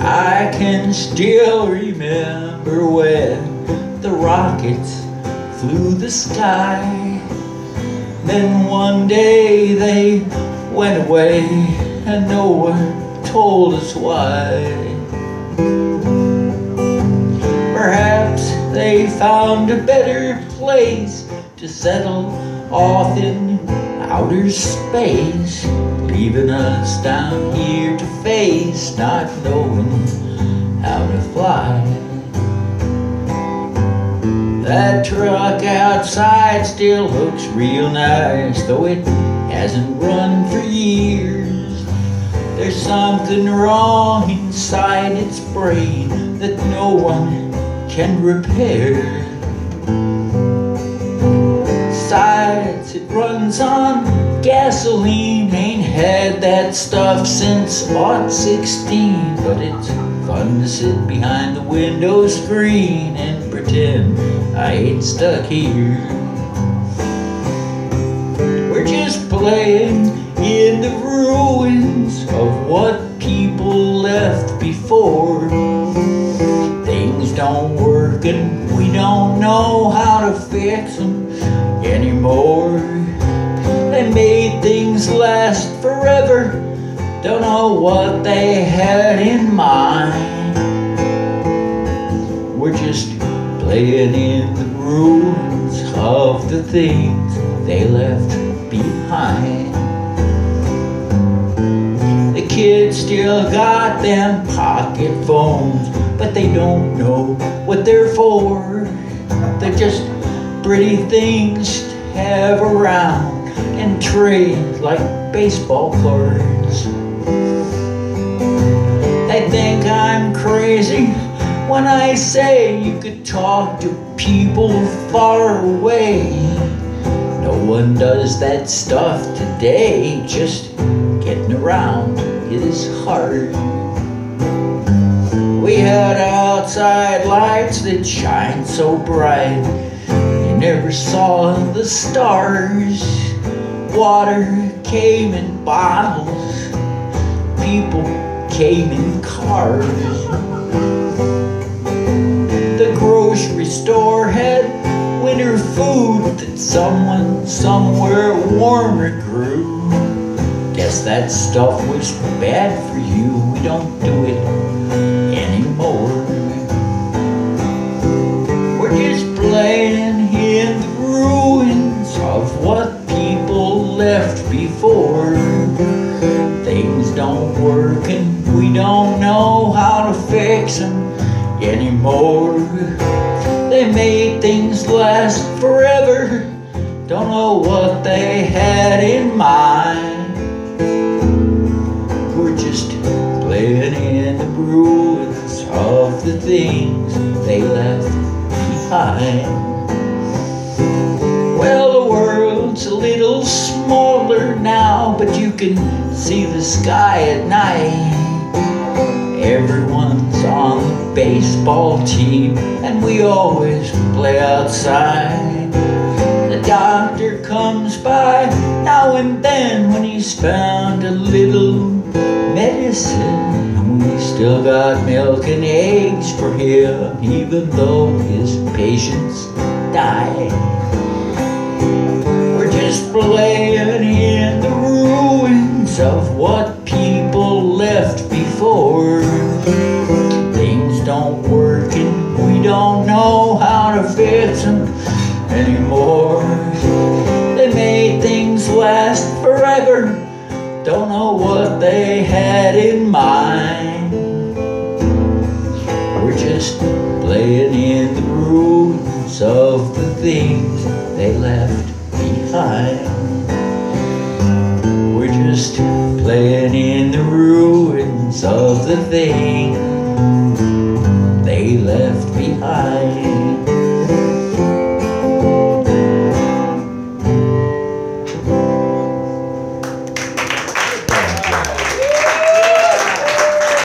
I can still remember when the rockets flew the sky. Then one day they went away and no one told us why. Perhaps they found a better place to settle off in outer space, leaving us down here to face not knowing how to fly. That truck outside still looks real nice, though it hasn't run for years. There's something wrong inside its brain that no one can repair. It runs on gasoline, ain't had that stuff since aught 16, but it's fun to sit behind the window screen and pretend I ain't stuck here. We're just playing in the ruins of what people left before. Things don't work and we don't know how to fix them don't know what they had in mind. We're just playing in the ruins of the things they left behind. The kids still got them pocket phones, but they don't know what they're for. They're just pretty things to have around and trade like baseball cards. They think I'm crazy when I say you could talk to people far away. No one does that stuff today, just getting around is hard. We had outside lights that shine so bright, you never saw the stars. Water came in bottles, people came in cars. The grocery store had winter food that someone somewhere warmer grew. Guess that stuff was bad for you. We don't do it left before. Things don't work and we don't know how to fix them anymore. They made things last forever, don't know what they had in mind. We're just playing in the ruins of the things they left behind. Little smaller now, but you can see the sky at night. Everyone's on the baseball team, and we always play outside. The doctor comes by now and then when he's found a little medicine. We still got milk and eggs for him, even though his patients die. Before. Things don't work and we don't know how to fix them anymore. They made things last forever, don't know what they had in mind. We're just playing in the ruins of the things they left behind. Of the things